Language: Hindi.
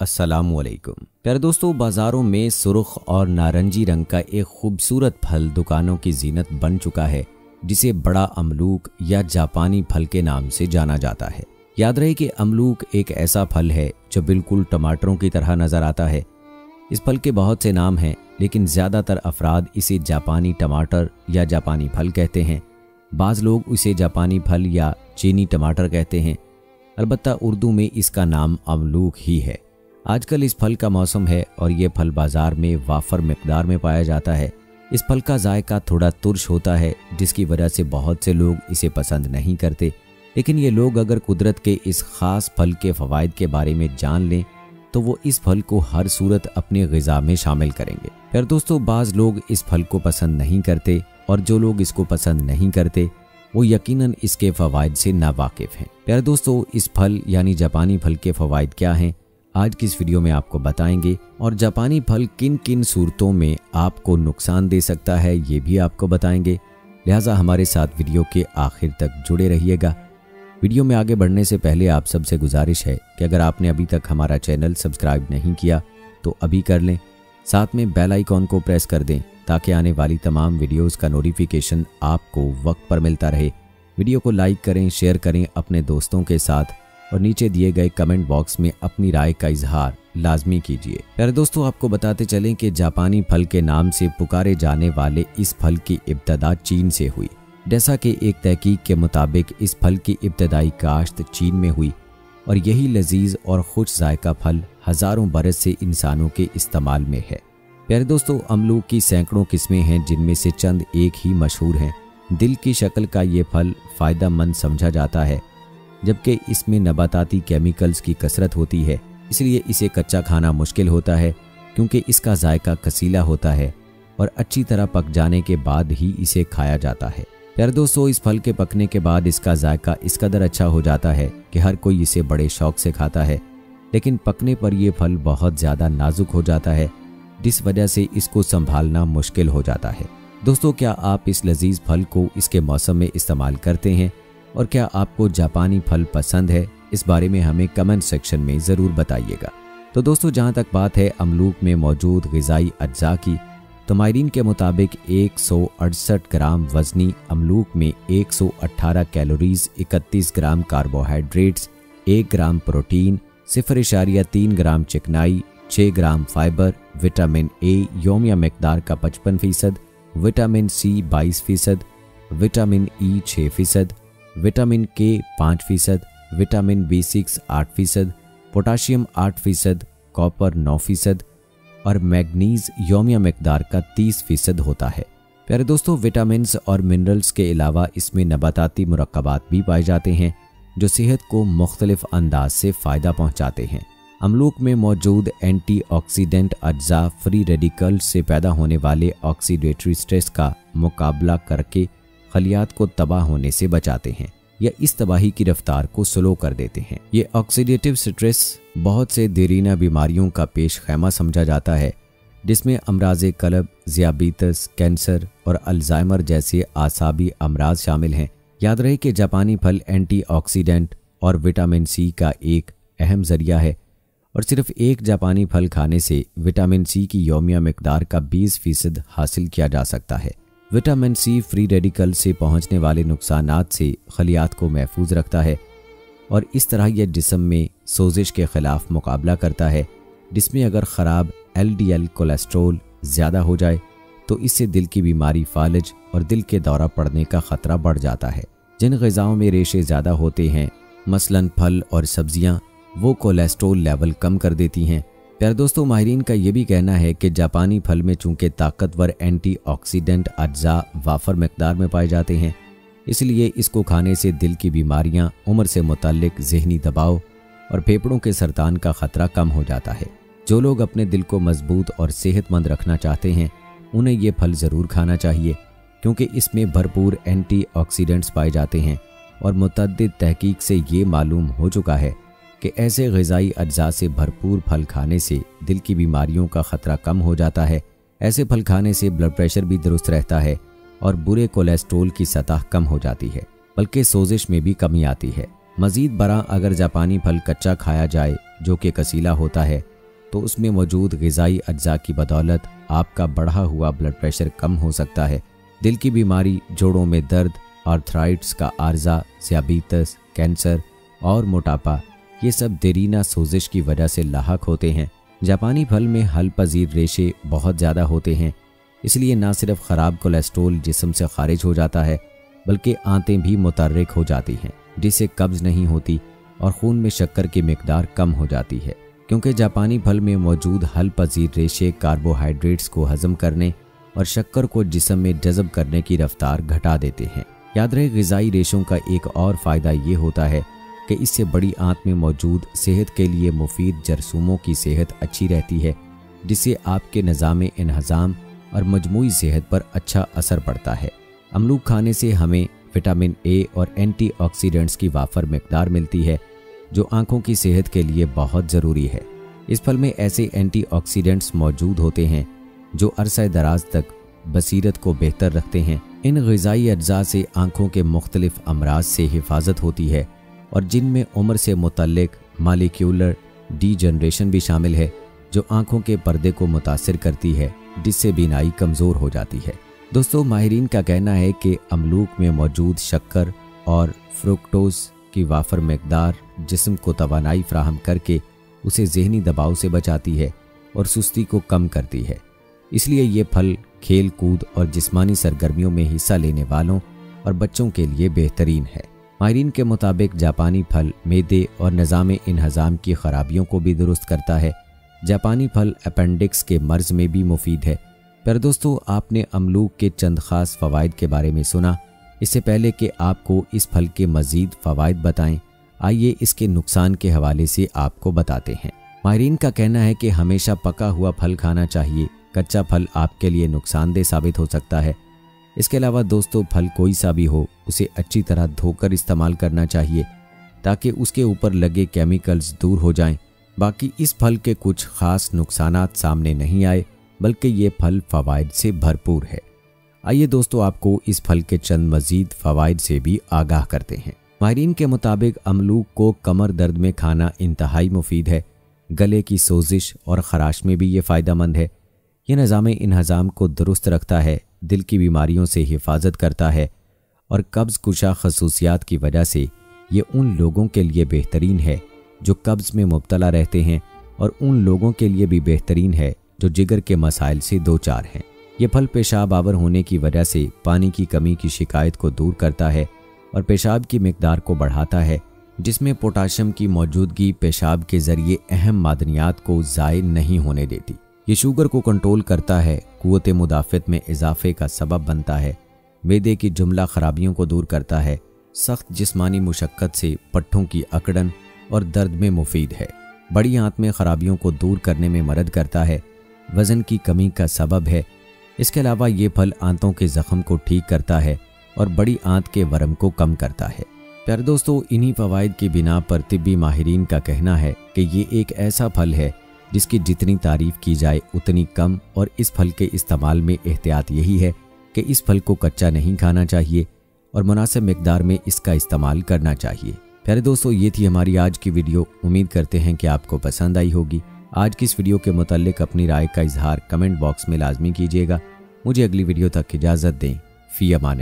अस्सलाम वालेकुम प्यारे दोस्तों, बाज़ारों में सुर्ख और नारंगी रंग का एक खूबसूरत फल दुकानों की जीनत बन चुका है, जिसे बड़ा अमलूक या जापानी फल के नाम से जाना जाता है। याद रहे कि अमलूक एक ऐसा फल है, जो बिल्कुल टमाटरों की तरह नज़र आता है। इस फल के बहुत से नाम हैं, लेकिन ज़्यादातर अफराद इसे जापानी टमाटर या जापानी फल कहते हैं। बाज़ लोग इसे जापानी फल या चीनी टमाटर कहते हैं। अलबत्ता उर्दू में इसका नाम अमलूक ही है। आजकल इस फल का मौसम है और ये फल बाज़ार में वाफर मकदार में पाया जाता है। इस फल का जायका थोड़ा तुर्श होता है, जिसकी वजह से बहुत से लोग इसे पसंद नहीं करते। लेकिन ये लोग अगर कुदरत के इस ख़ास फल के फ़वाद के बारे में जान लें तो वो इस फल को हर सूरत अपनी गज़ा में शामिल करेंगे। फिर दोस्तों, बाज़ लोग इस फल को पसंद नहीं करते और जो लोग इसको पसंद नहीं करते वो यकीनन इसके फ़वाद से नावाकिफ़ हैं। प्यारे दोस्तों, इस फल, यानी जापानी फल के फ़वाद क्या हैं? आज की इस वीडियो में आपको बताएँगे, और जापानी फल किन किन सूरतों में आपको नुकसान दे सकता है, ये भी आपको बताएँगे। लिहाजा हमारे साथ वीडियो के आखिर तक जुड़े रहिएगा। वीडियो में आगे बढ़ने से पहले आप सबसे गुजारिश है कि अगर आपने अभी तक हमारा चैनल सब्सक्राइब नहीं किया तो अभी कर लें। साथ में बेल आइकॉन को प्रेस कर दें। ताकि आने वाली तमाम वीडियोस का नोटिफिकेशन आपको वक्त पर मिलता रहे। वीडियो को लाइक करें, शेयर करें अपने दोस्तों के साथ और नीचे दिए गए कमेंट बॉक्स में अपनी राय का इजहार लाजमी कीजिए। प्यारे दोस्तों, आपको बताते चलें कि जापानी फल के नाम से पुकारे जाने वाले इस फल की इब्तदा चीन से हुई। जैसा कि एक तहकीक के मुताबिक इस फल की इब्तदाई काश्त चीन में हुई और यही लजीज और खुश जायका फल हज़ारों बरस से इंसानों के इस्तेमाल में है। प्यारे दोस्तों अमलूक की सैकड़ों किस्में हैं, जिनमें से चंद एक ही मशहूर हैं। दिल की शक्ल का ये फल फ़ायदा मंद समझा जाता है, जबकि इसमें नबाताती केमिकल्स की कसरत होती है। इसलिए इसे कच्चा खाना मुश्किल होता है, क्योंकि इसका जायका कसीला होता है और अच्छी तरह पक जाने के बाद ही इसे खाया जाता है। प्यारे दोस्तों, इस फल के पकने के बाद इसका जायका इस कदर अच्छा हो जाता है कि हर कोई इसे बड़े शौक से खाता है, लेकिन पकने पर यह फल बहुत ज़्यादा नाजुक हो जाता है जिस वजह से इसको संभालना मुश्किल हो जाता है। दोस्तों, क्या आप इस लजीज फल को इसके मौसम में इस्तेमाल करते हैं? और क्या आपको जापानी फल पसंद है? इस बारे में हमें कमेंट सेक्शन में ज़रूर बताइएगा। तो दोस्तों, जहाँ तक बात है अमलूक में मौजूद गज़ाई अज्जा की तो माहरीन के मुताबिक एक सौ अड़सठ ग्राम वजनी अमलूक में 118 calories 31 gram carbohydrates 1 gram protein सिफर इशारिया तीन ग्राम चिकनाई 6 ग्राम फाइबर विटामिन ए योमिया मकदार का 55 फ़ीसद, विटामिन सी 22 फ़ीसद, विटामिन ई 6 फ़ीसद, vitamin K 5 फ़ीसद, vitamin B six आठ फ़ीसद, पोटाशियम आठ फ़ीसद, कॉपर नौ फ़ीसद, और मैग्नीज योमिया मकदार का 30 फ़ीसद होता है। प्यारे दोस्तों विटामिन और मिनरल्स के अलावा इसमें नबाताती मरकबात भी पाए जाते हैं, जो सेहत को मुख्तलिफ़ अंदाज से फ़ायदा पहुँचाते हैं। अमलूक में मौजूद एंटीऑक्सीडेंट अज्जा फ्री रेडिकल से पैदा होने वाले ऑक्सीडेटरी स्ट्रेस का मुकाबला करके खलियात को तबाह होने से बचाते हैं, या इस तबाही की रफ्तार को स्लो कर देते हैं। ये ऑक्सीडेटिव स्ट्रेस बहुत से देरीना बीमारियों का पेश खैमा समझा जाता है, जिसमें अमराज कलब, जियाबीतस, कैंसर और अल्जाइमर जैसे आसाबी अमराज शामिल हैं। याद रहे कि जापानी फल एंटीऑक्सीडेंट और विटामिन सी का एक अहम ज़रिया है और सिर्फ़ एक जापानी फल खाने से विटामिन सी की योमिया मकदार का 20 फ़ीसद हासिल किया जा सकता है। विटामिन सी फ्री रेडिकल से पहुँचने वाले नुकसान से खलियात को महफूज रखता है और इस तरह यह जिसम में सोजिश के खिलाफ मुकाबला करता है, जिसमें अगर ख़राब एल डी एल कोलेस्ट्रोल ज़्यादा हो जाए तो इससे दिल की बीमारी फालज और दिल के दौरा पड़ने का ख़तरा बढ़ जाता है। जिन गज़ाओं में रेशे ज़्यादा होते हैं, मसलन फल और सब्ज़ियाँ वो कोलेस्ट्रोल लेवल कम कर देती हैं। प्यार दोस्तों, माहरीन का ये भी कहना है कि जापानी फल में चूँकि ताकतवर एंटीऑक्सीडेंट अज्जा वाफर मकदार में पाए जाते हैं, इसलिए इसको खाने से दिल की बीमारियाँ, उम्र से मुतलक जहनी दबाव और फेफड़ों के सरतान का खतरा कम हो जाता है। जो लोग अपने दिल को मज़बूत और सेहतमंद रखना चाहते हैं, उन्हें ये फल ज़रूर खाना चाहिए, क्योंकि इसमें भरपूर एंटीऑक्सीडेंट्स पाए जाते हैं और मुतद तहकीक से ये मालूम हो चुका है कि ऐसे गज़ाई अज्जा से भरपूर फल खाने से दिल की बीमारियों का ख़तरा कम हो जाता है। ऐसे फल खाने से ब्लड प्रेशर भी दुरुस्त रहता है और बुरे कोलेस्ट्रोल की सतह कम हो जाती है, बल्कि सोजिश में भी कमी आती है। मज़ीद बरा अगर जापानी फल कच्चा खाया जाए, जो कि कसीला होता है तो उसमें मौजूद गज़ाई अज्जा की बदौलत आपका बढ़ा हुआ ब्लड प्रेशर कम हो सकता है। दिल की बीमारी, जोड़ों में दर्द, आर्थराइट्स का आर्जा, सियाबीतस, कैंसर और मोटापा ये सब देरीना सोजिश की वजह से लाक होते हैं। जापानी फल में हल पजीर रेशे बहुत ज़्यादा होते हैं। इसलिए ना सिर्फ़ ख़राब कोलेस्ट्रोल जिसम से खारिज हो जाता है, बल्कि आंतें भी मुतरक हो जाती हैं, जिससे कब्ज़ नहीं होती और खून में शक्कर की मकदार कम हो जाती है। क्योंकि जापानी फल में मौजूद हल पजीर रेशे कार्बोहाइड्रेट्स को हजम करने और शक्कर को जिसम में जज़ब करने की रफ्तार घटा देते हैं। याद रहे, गज़ाई रेशों का एक और फ़ायदा ये होता है कि इससे बड़ी आंत में मौजूद सेहत के लिए मुफीद जरसूमों की सेहत अच्छी रहती है, जिससे आपके निज़ाम इन्हज़ाम और मजमू सेहत पर अच्छा असर पड़ता है। अमलूक खाने से हमें विटामिन ए और एंटीऑक्सीडेंट्स की वाफर मकदार मिलती है, जो आँखों की सेहत के लिए बहुत ज़रूरी है। इस फल में ऐसे एंटीऑक्सीडेंट्स मौजूद होते हैं, जो अरसा दराज तक बसीरत को बेहतर रखते हैं। इन गज़ाई अज्जा से आँखों के मुख्तलिफ़ अमराज से हिफाजत होती है और जिनमें उम्र से मुतलक मालिक्यूलर डी जनरेशन भी शामिल है, जो आँखों के पर्दे को मुतासर करती है, जिससे बीनाई कमज़ोर हो जाती है। दोस्तों, माहरीन का कहना है कि अमलूक में मौजूद शक्कर और फ्रुक्टोज की वाफर मकदार जिसम को तोानाई फ्राहम करके उसे जहनी दबाव से बचाती है और सुस्ती को कम करती है। इसलिए ये फल खेल कूद और जिस्मानी सरगर्मियों में हिस्सा लेने वालों और बच्चों के लिए बेहतरीन है। माहरीन के मुताबिक जापानी फल मैदे और निज़ाम इन्हज़ाम की खराबियों को भी दुरुस्त करता है। जापानी फल अपेंडिक्स के मर्ज में भी मुफीद है। पर दोस्तों, आपने अमलूक के चंद खास फ़वाद के बारे में सुना। इससे पहले कि आपको इस फल के मज़ीद फ़वाद बताएँ, आइए इसके नुकसान के हवाले से आपको बताते हैं। माहरीन का कहना है कि हमेशा पका हुआ फल खाना चाहिए। कच्चा फल आपके लिए नुकसानदेह साबित हो सकता है। इसके अलावा दोस्तों, फल कोई सा भी हो, उसे अच्छी तरह धोकर इस्तेमाल करना चाहिए, ताकि उसके ऊपर लगे केमिकल्स दूर हो जाएँ। बाकी इस फल के कुछ खास नुकसान सामने नहीं आए, बल्कि ये फल फ़वाद से भरपूर है। आइए दोस्तों, आपको इस फल के चंद मज़ीद फ़वाद से भी आगाह करते हैं। माहरीन के मुताबिक, अमलूक को कमर दर्द में खाना इंतहाई मुफीद है। गले की सोजिश और ख़राश में भी ये फ़ायदा मंद है। यह निज़ाम इन्हज़ाम को दुरुस्त रखता है। दिल की बीमारियों से हिफाजत करता है और कब्ज़ कुशा खसूसियात की वजह से ये उन लोगों के लिए बेहतरीन है जो कब्ज़ में मुबतला रहते हैं और उन लोगों के लिए भी बेहतरीन है जो जिगर के मसाइल से दो चार हैं। ये फल पेशाब आवर होने की वजह से पानी की कमी की शिकायत को दूर करता है और पेशाब की मकदार को बढ़ाता है, जिसमें पोटाशियम की मौजूदगी पेशाब के ज़रिए अहम मादनियात को ज़ाय नहीं होने देती। ये शुगर को कंट्रोल करता है कुत मुदाफ़त में इजाफे का सबब बनता है मैदे की जुमला खराबियों को दूर करता है, सख्त जिस्मानी मुशक्क़त से पट्ठों की अकड़न और दर्द में मुफीद है। बड़ी आंत में खराबियों को दूर करने में मदद करता है, वज़न की कमी का सबब है। इसके अलावा ये फल आंतों के ज़ख्म को ठीक करता है और बड़ी आंत के वरम को कम करता है। प्यार दोस्तों, इन्हीं फ़वाद की बिना पर तिब्बी माहरीन का कहना है कि ये एक ऐसा फल है जिसकी जितनी तारीफ़ की जाए उतनी कम और इस फल के इस्तेमाल में एहतियात यही है कि इस फल को कच्चा नहीं खाना चाहिए और मुनासिब मकदार में इसका इस्तेमाल करना चाहिए। प्यारे दोस्तों, ये थी हमारी आज की वीडियो। उम्मीद करते हैं कि आपको पसंद आई होगी। आज की इस वीडियो के मुतलिक अपनी राय का इजहार कमेंट बॉक्स में लाजमी कीजिएगा। मुझे अगली वीडियो तक इजाज़त दें। फ़ी अमान